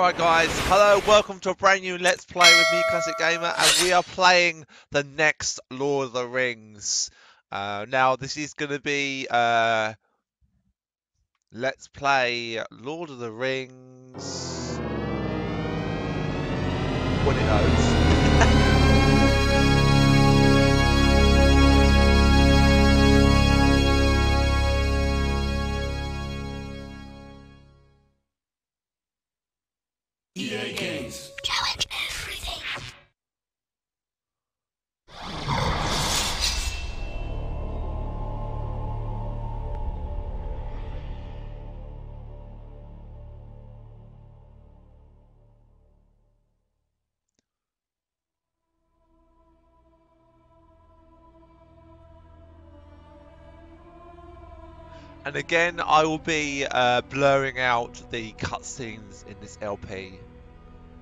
Alright guys, hello, welcome to a brand new Let's Play with me, Classix Gamer, and we are playing the next Lord of the Rings. Uh, now, this is going to be, uh, Let's Play Lord of the Rings... What it knows. And again, I will be uh, blurring out the cutscenes in this LP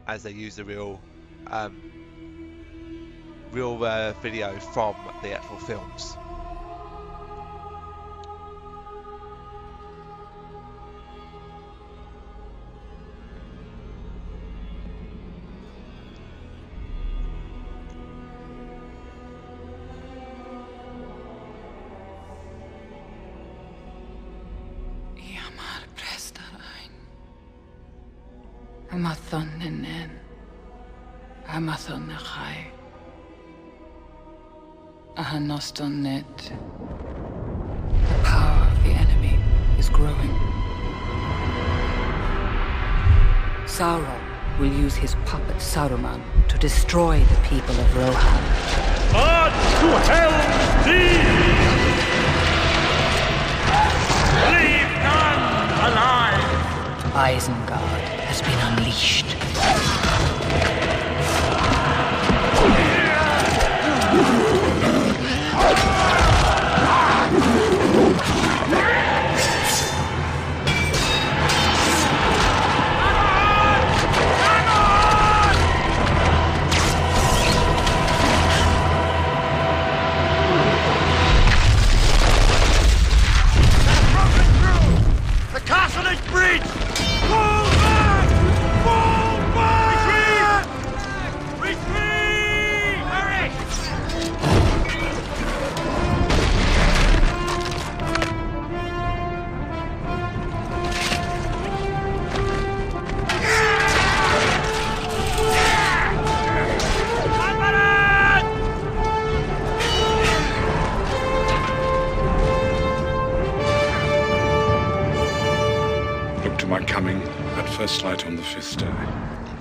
as they use the real, um, real uh, video from the actual films. Ahanoston net. The power of the enemy is growing. Sauron will use his puppet Saruman to destroy the people of Rohan. On to Helm's Deep! Leave none alive! Isengard has been unleashed.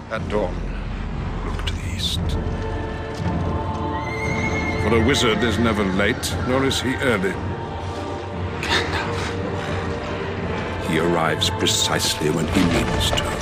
At dawn, look to the east. For a wizard is never late, nor is he early. Gandalf. He arrives precisely when he needs to.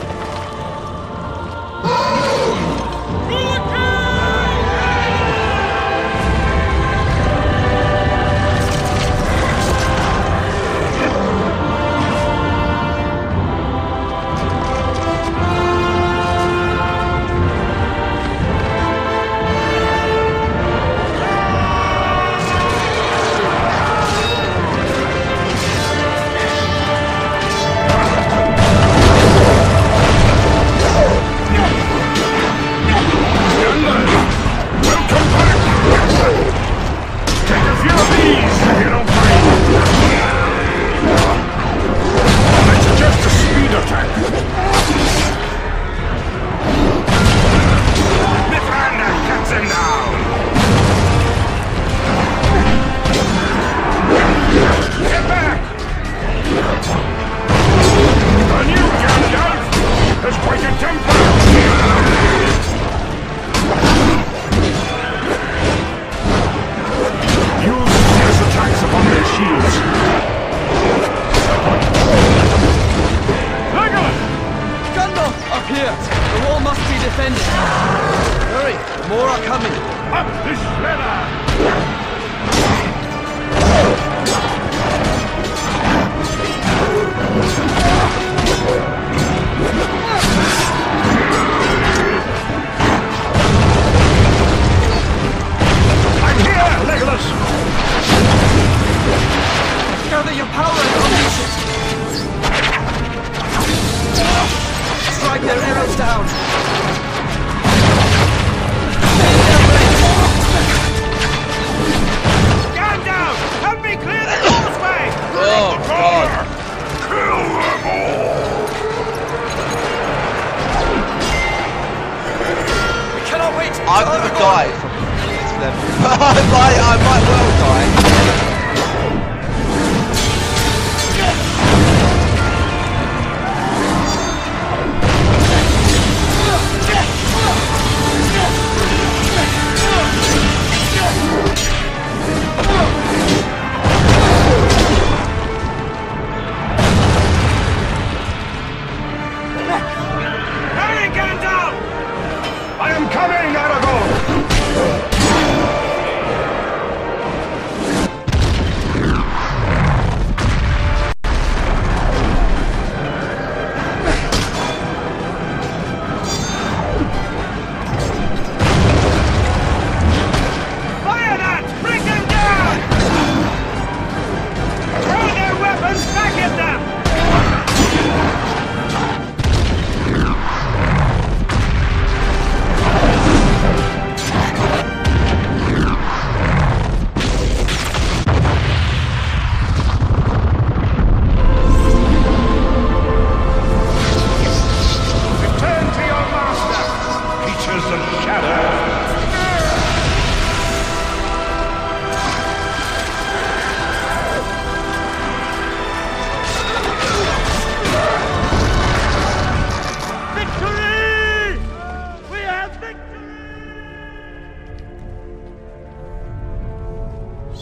Abgeschreddert!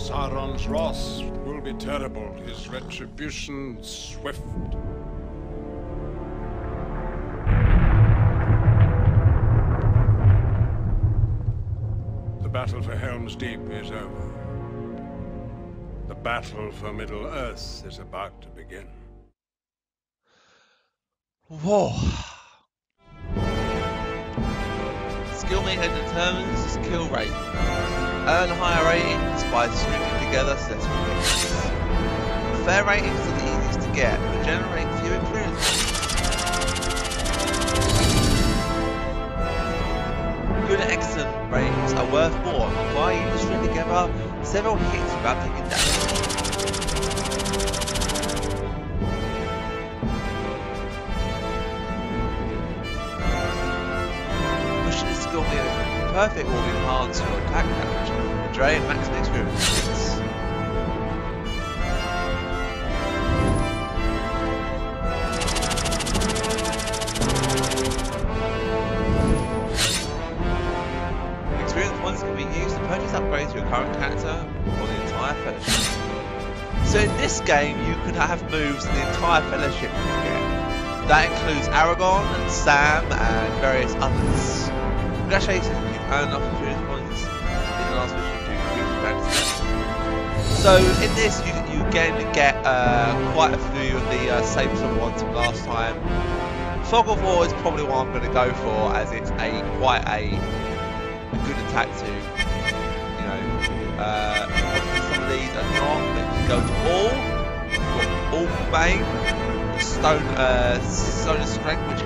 His wrath will be terrible, his retribution swift. The battle for Helm's Deep is over. The battle for Middle Earth is about to begin. Whoa. Skill meter determines kill rate. Earn higher ratings by stringing together successful hits. Fair ratings are the easiest to get, but generate few points. Good and excellent ratings are worth more, require you to string together several hits without taking damage. Perfect will enhance your attack damage and drain maximum experience. Experience points can be used to purchase upgrades to your current character or the entire fellowship. So in this game you can have moves the entire fellowship can get. That includes Aragorn and Sam and various others. Congratulations, you've enough experience points in the last mission to increase fantasy. So in this you, you again get uh, quite a few of the uh, same sort of ones from last time. Fog of War is probably what I'm going to go for as it's a quite a, a good attack to, you know, uh, some of these are not, but you go to all, all Bane, Stone, uh, Stone Strength, which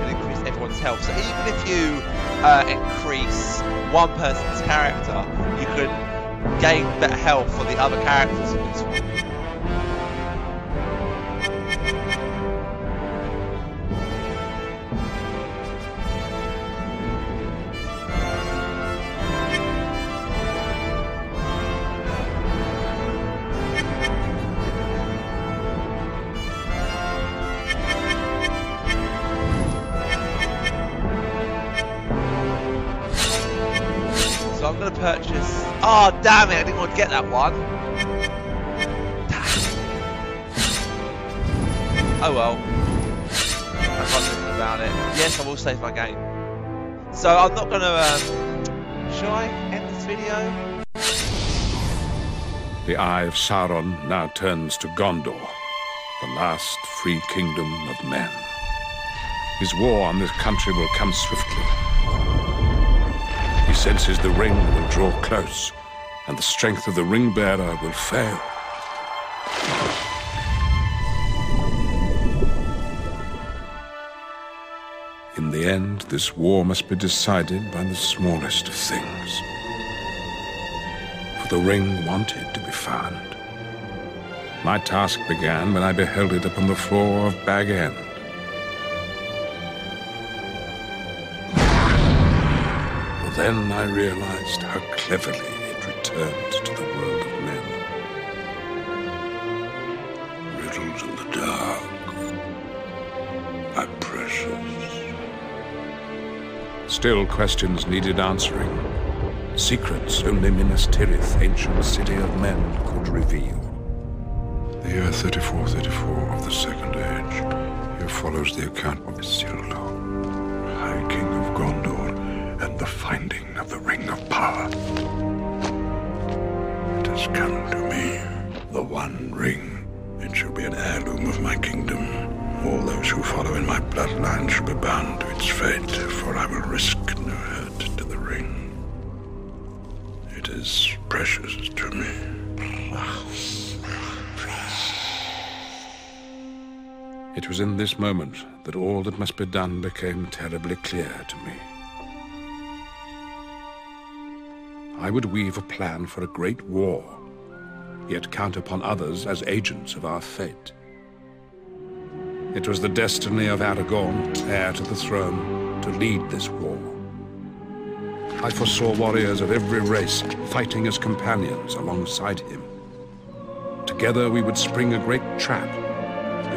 everyone's health. So even if you uh, increase one person's character, you can gain better health for the other characters I'm to purchase. Oh, damn it! I didn't want to get that one. Oh well. I can't about it. Yes, I will save my game. So I'm not going to. Um, shall I end this video? The eye of Sauron now turns to Gondor, the last free kingdom of men. His war on this country will come swiftly. Senses the ring will draw close, and the strength of the ring bearer will fail. In the end, this war must be decided by the smallest of things. For the ring wanted to be found. My task began when I beheld it upon the floor of Bag End. Then I realized how cleverly it returned to the world of men. Riddles in the dark. My precious. Still questions needed answering. Secrets only Minas Tirith, ancient city of men, could reveal. The year 3434 of the Second Age. Here follows the account of Isildur, It was in this moment that all that must be done became terribly clear to me. I would weave a plan for a great war, yet count upon others as agents of our fate. It was the destiny of Aragorn, heir to the throne, to lead this war. I foresaw warriors of every race fighting as companions alongside him. Together we would spring a great trap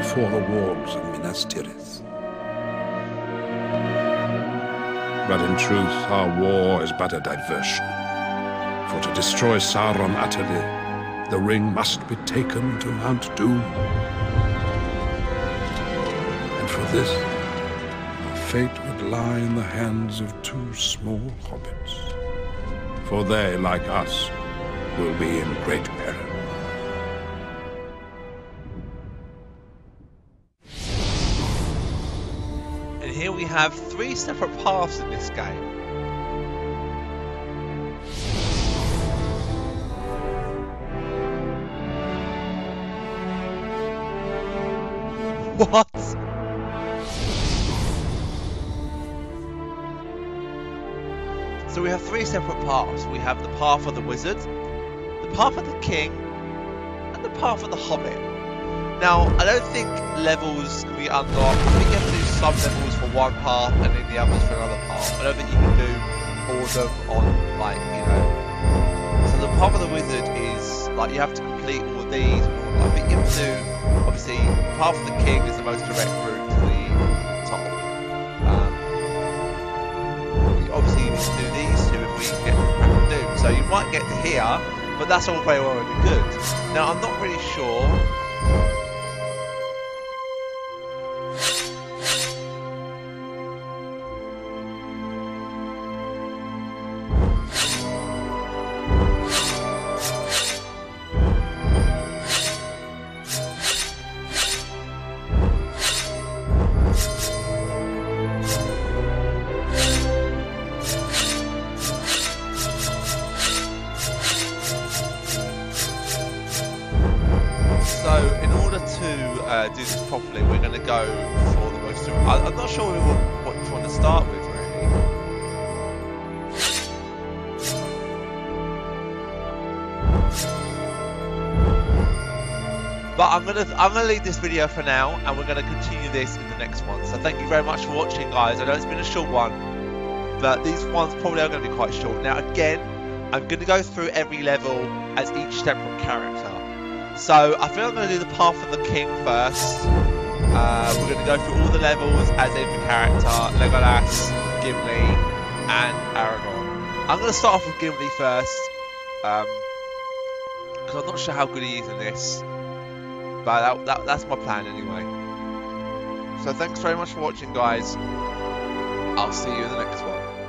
before the walls of Minas Tirith. But in truth, our war is but a diversion. For to destroy Sauron utterly, the ring must be taken to Mount Doom. And for this, our fate would lie in the hands of two small hobbits. For they, like us, will be in great peril. We have three separate paths in this game. What? So we have three separate paths. We have the path of the wizard, the path of the king, and the path of the hobbit. Now, I don't think levels can be unlocked. You have to some levels one path and then the others for another path. I don't think you can do all of them on, like, you know. So the path of the wizard is, like, you have to complete all of these. I think you have to do, obviously, path of the king is the most direct route to the top. Um, obviously, you need to do these two if we get of Doom. So you might get to here, but that's all very well and good. Now, I'm not really sure uh, do this properly, we're going to go for the most. I, I'm not sure what, what you want to start with, really. But I'm gonna I'm gonna leave this video for now, and we're gonna continue this in the next one. So thank you very much for watching, guys. I know it's been a short one, but these ones probably are going to be quite short. Now, again, I'm going to go through every level as each separate character. So I think I'm going to do the Path of the King first. Uh, we're going to go through all the levels as every character: Legolas, Gimli, and Aragorn. I'm going to start off with Gimli first, because I'm not sure how good he is in this. But that, that, that's my plan anyway. So thanks very much for watching, guys. I'll see you in the next one.